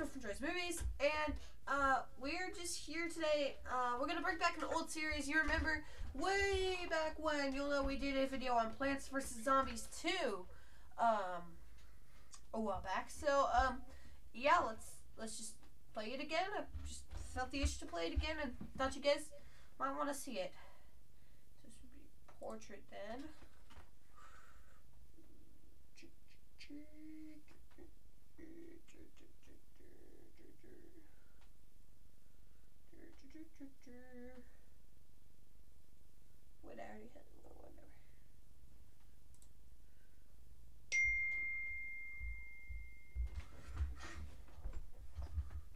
Joe from Troy's Movies, and uh, we're just here today. Uh, we're gonna bring back an old series. You remember way back when? You'll know we did a video on Plants vs Zombies 2, um, a while back. So um, yeah, let's let's just play it again. I just felt the itch to play it again, and thought you guys might want to see it. This would be portrait then. What I already had whatever.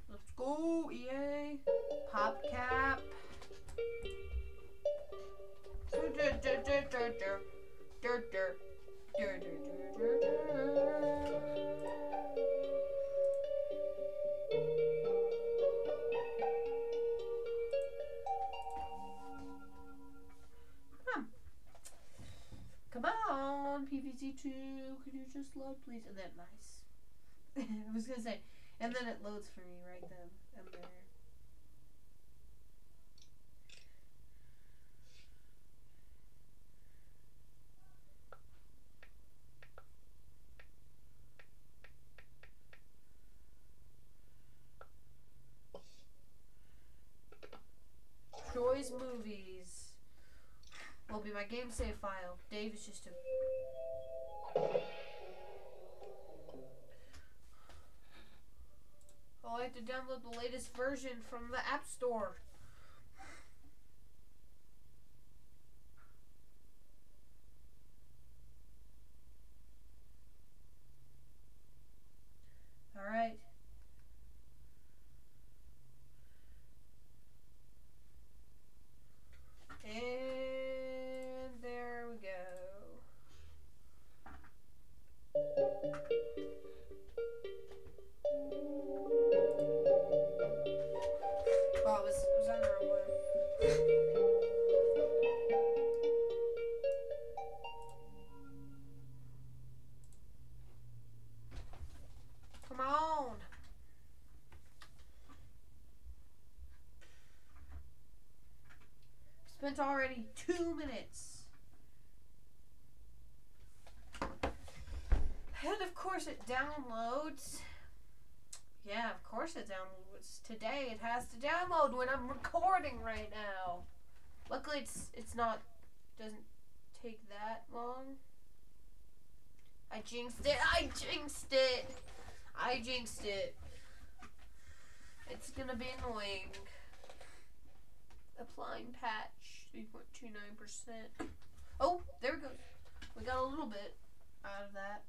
Let's go, EA. Pop cap. And then nice. I was gonna say, and then it loads for me right then and there. Troy's movies will be my game save file. Dave is just a. to download the latest version from the App Store. Doesn't take that long. I jinxed it. I jinxed it. I jinxed it. It's gonna be annoying. Applying patch 3.29%. Oh, there we go. We got a little bit out of that.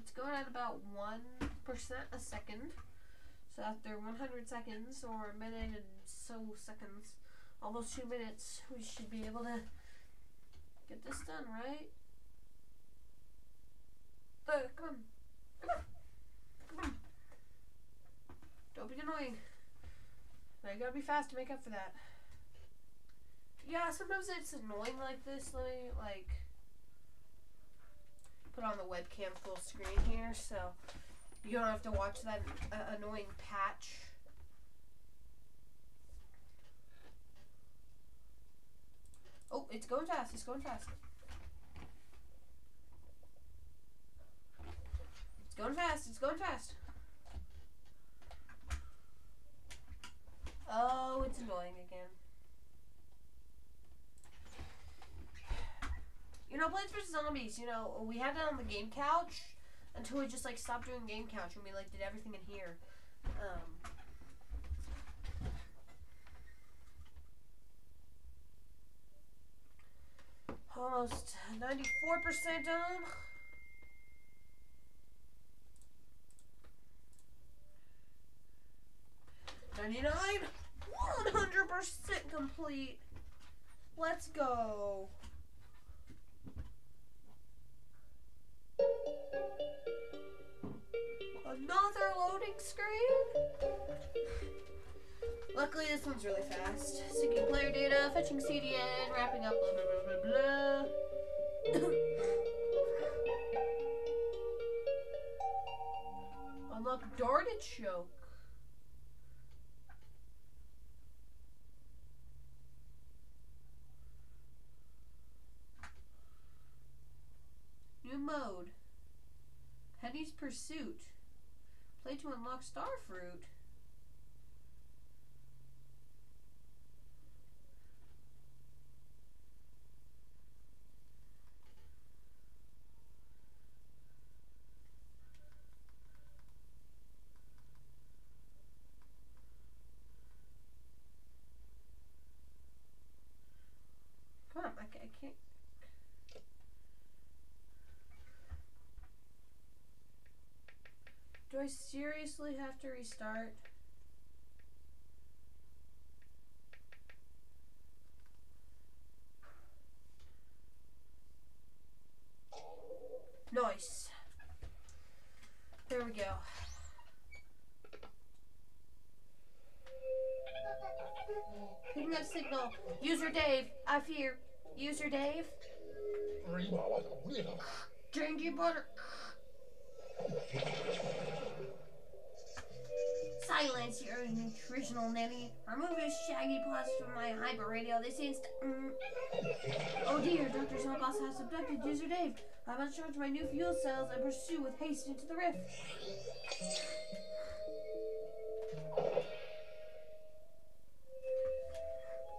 It's going at about 1% a second. So after 100 seconds, or a minute and so seconds, almost two minutes, we should be able to get this done, right? Uh, come on. Come on. Come on. Don't be annoying. I gotta be fast to make up for that. Yeah, sometimes it's annoying like this. Let me, like, put on the webcam full screen here so you don't have to watch that uh, annoying patch. Oh, it's going fast. It's going fast. It's going fast. It's going fast. Oh, it's annoying again. You know, Plants vs Zombies. You know, we had it on the game couch until we just like stopped doing game couch and we like did everything in here. Um, almost ninety-four percent done. Ninety-nine, one hundred percent complete. Let's go. Another loading screen? Luckily, this one's really fast. Syncing player data, fetching CDN, wrapping up, blah, blah, blah, blah, blah. Unlock Dartichoke. New mode. Penny's Pursuit. Play to unlock Starfruit. Come on, I, ca- I can't. Do I seriously have to restart? Nice. There we go. Picking up signal. User Dave, I fear. User Dave, drink your butter. Silence your nutritional nanny. Remove your shaggy paws from my hyper radio. This inst. Mm. Oh dear, Dr. Zomboss has abducted User Dave. I must charge my new fuel cells and pursue with haste into the rift.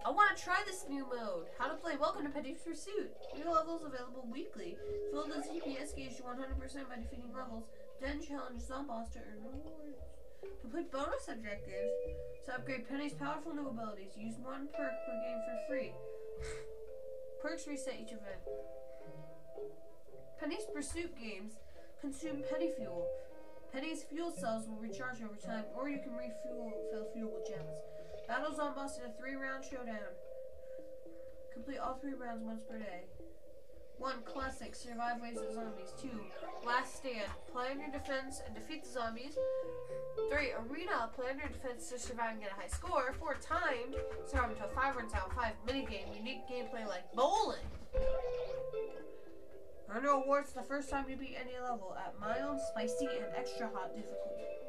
I want to try this new mode. How to play Welcome to Penny's Pursuit. New levels available weekly. Fill the CPS gauge to 100% by defeating levels. Then challenge Zomboss to earn rewards. Complete bonus objectives. To upgrade Penny's powerful new abilities. Use one perk per game for free. Perks reset each event. Penny's Pursuit games consume penny fuel. Penny's fuel cells will recharge over time, or you can refuel fill fuel with gems. Battles on Zomboss in a three-round showdown. Complete all three rounds once per day. One classic, survive waves of zombies. Two, last stand, plan your defense and defeat the zombies. Three, arena, plan your defense to survive and get a high score. Four, timed, survive until five runs out. Five, minigame, unique gameplay like bowling. Earn awards the first time you beat any level at mild, spicy, and extra hot difficulty.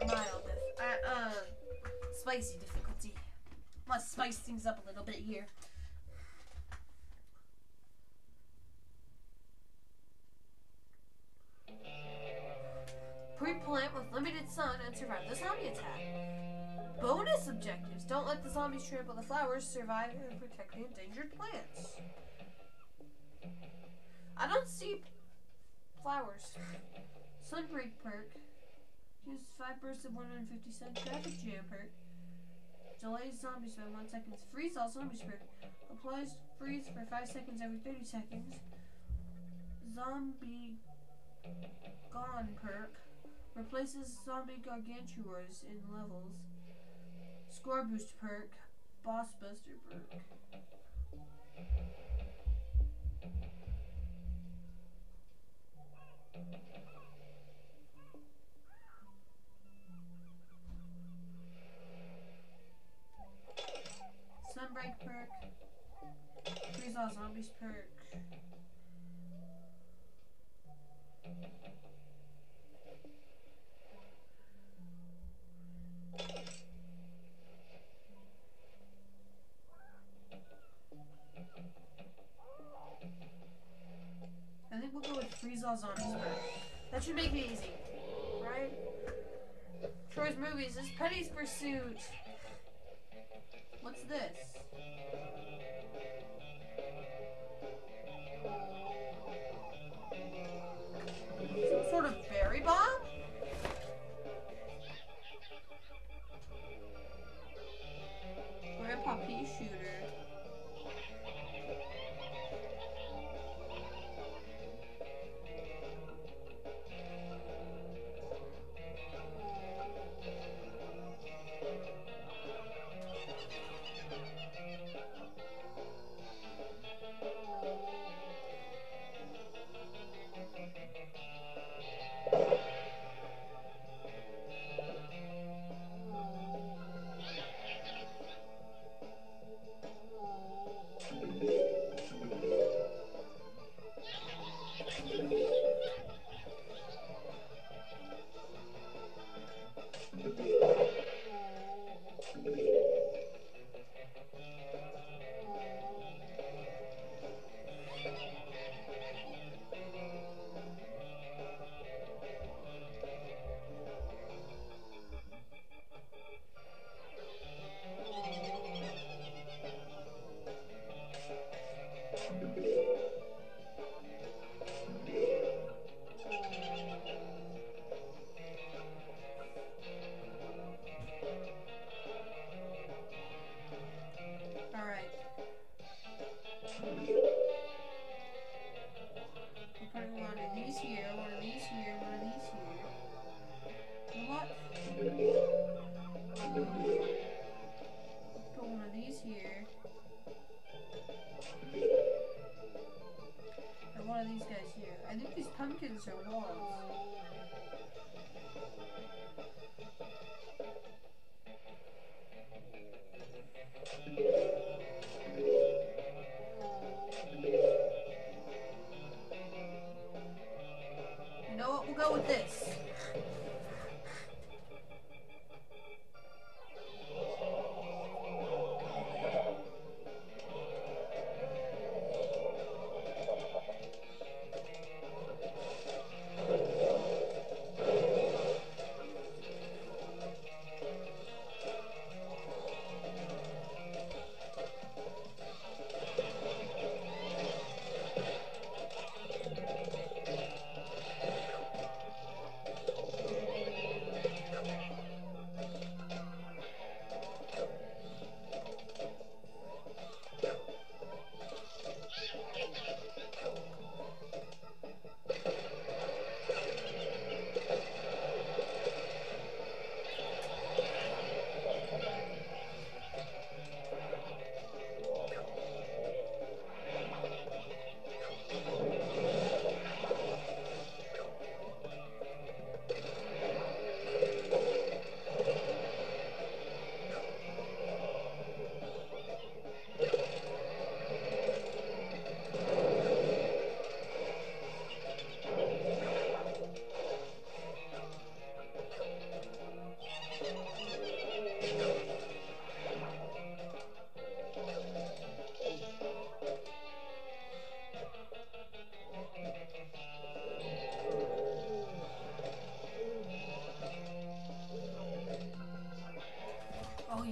Mild, at uh, spicy difficulty. Let's spice things up a little bit here. Pre-plant with limited sun and survive the zombie attack. Bonus objectives: Don't let the zombies trample the flowers. Survive and protect the endangered plants. I don't see flowers. Sunbreak perk. Use 5 bursts of 150 cent traffic jam perk. Delays zombies by 1 second. Freeze all zombies perk. Applies freeze for 5 seconds every 30 seconds. Zombie gone perk. Replaces zombie gargantuars in levels. Score boost perk. Boss buster perk. Sunbreak perk. Freeze all zombies perk. I think we'll go with freeze all zombies perk. That should make it easy, right? Troy's movies. Is Penny's Pursuit. What's this? Some sort of berry bomb? Grandpa Pea Shooter. broken so hard. You know what? We'll go with this.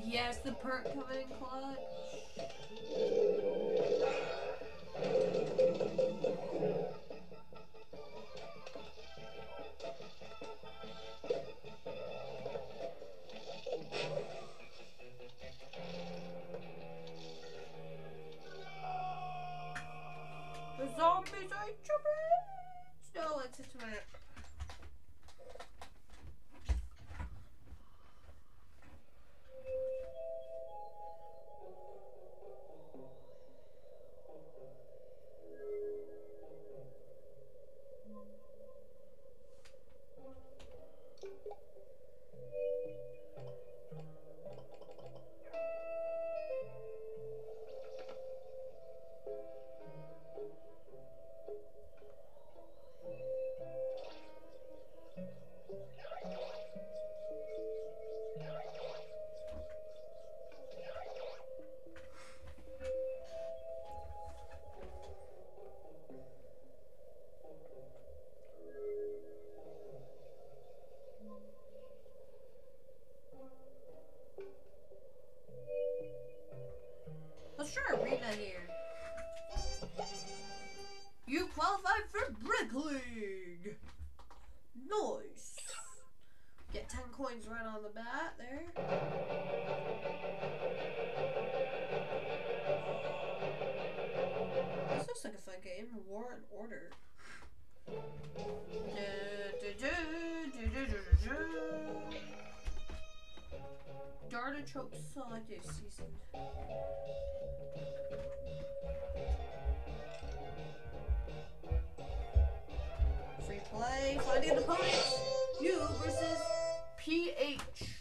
yes, the perk coming in clutch. play Finding Opponents. You versus PH.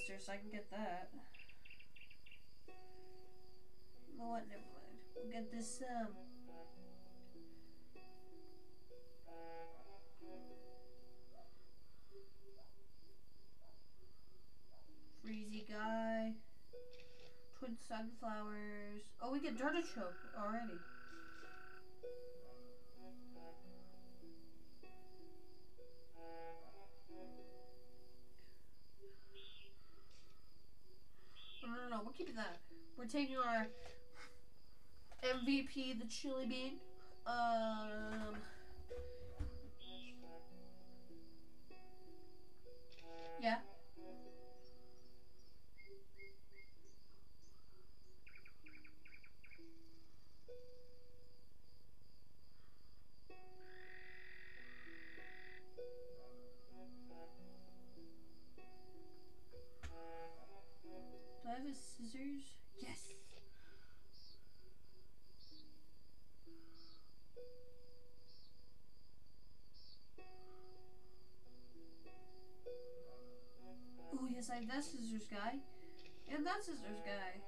Buster so I can get that. What? Never mind. We'll get this, um... Freezy guy. Twin sunflowers. Oh, we get Dartichoke already. We're keeping that. We're taking our MVP, the chili bean. Um. Yeah. Yes, that scissors guy. And that scissors guy.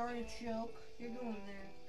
Darn joke. You're going there.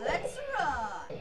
Let's rock!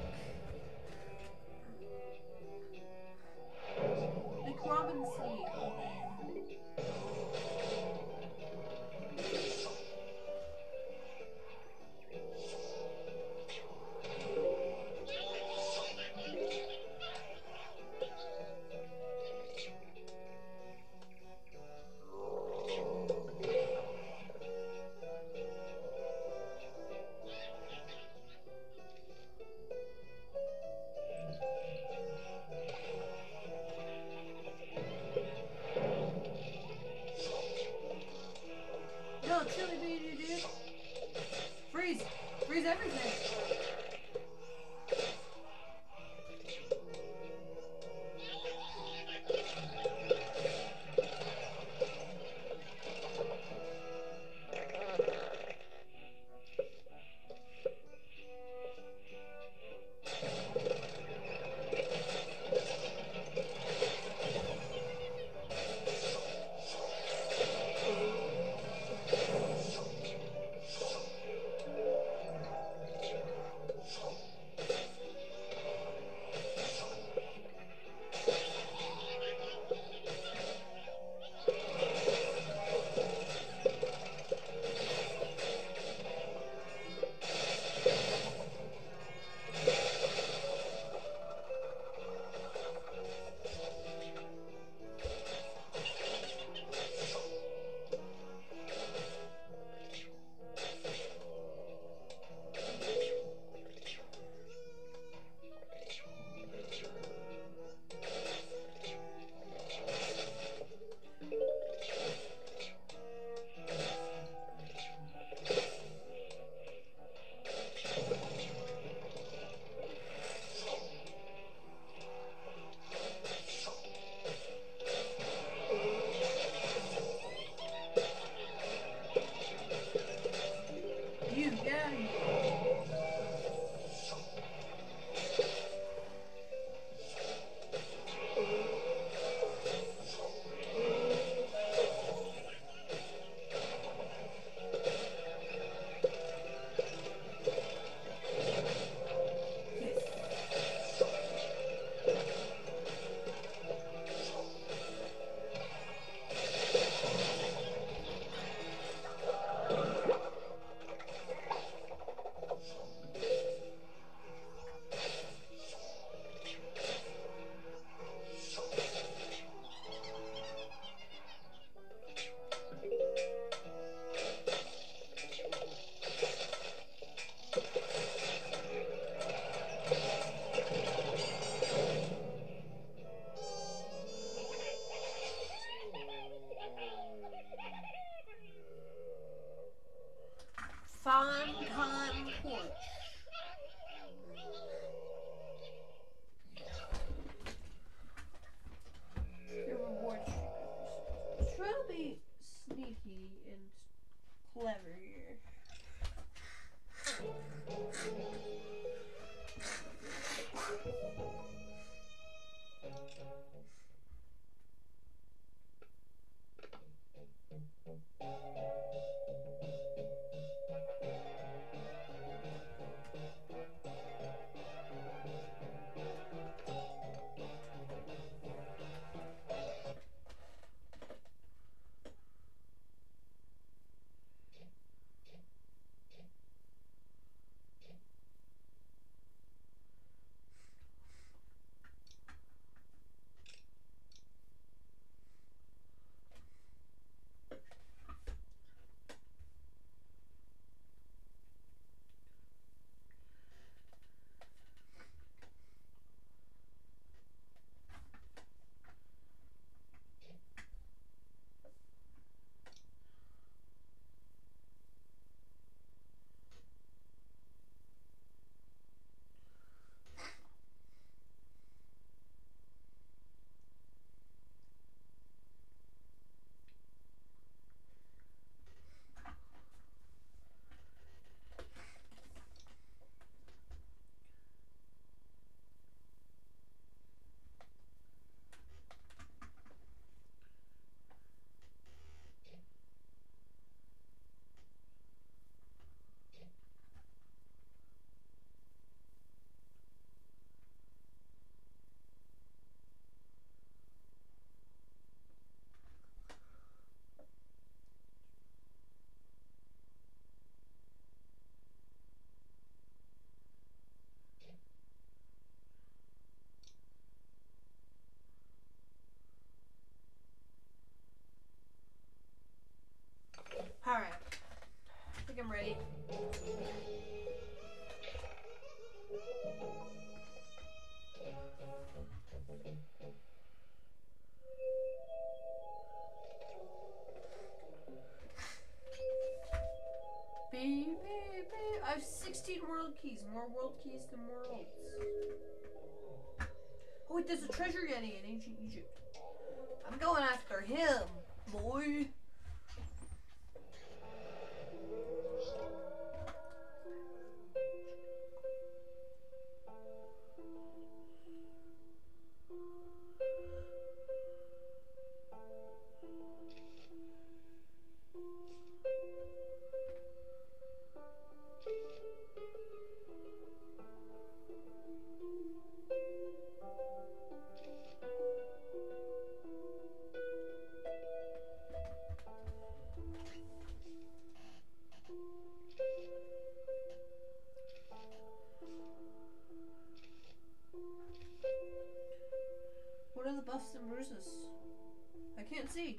more world keys than worlds. Oh wait, there's a treasure yeti in ancient Egypt. I'm going after him, boy. some bruises. I can't see.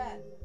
Yeah.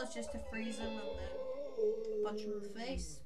It's is just to freeze him and then punch him in the face.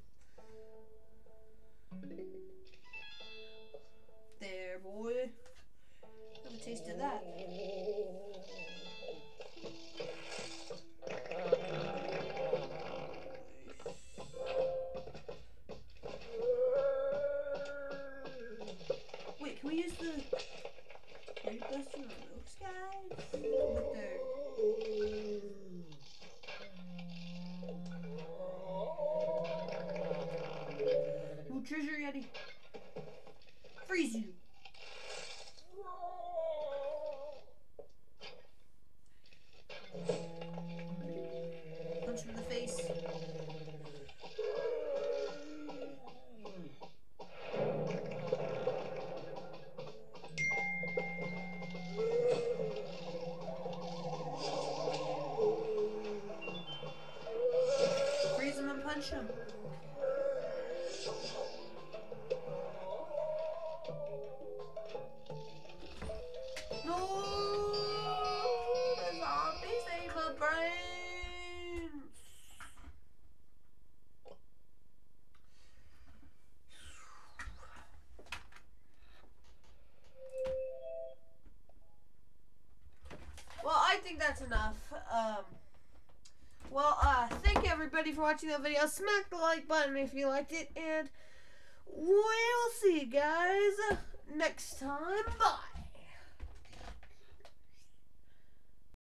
that's enough. Um, well, uh, thank you everybody for watching that video. Smack the like button if you liked it, and we'll see you guys next time. Bye!